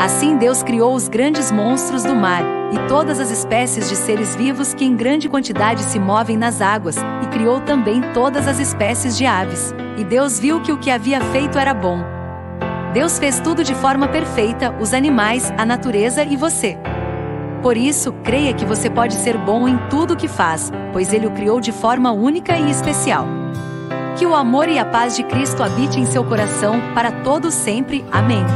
Assim Deus criou os grandes monstros do mar, e todas as espécies de seres vivos que em grande quantidade se movem nas águas, e criou também todas as espécies de aves. E Deus viu que o que havia feito era bom. Deus fez tudo de forma perfeita: os animais, a natureza e você. Por isso, creia que você pode ser bom em tudo o que faz, pois Ele o criou de forma única e especial. Que o amor e a paz de Cristo habite em seu coração, para todos sempre. Amém.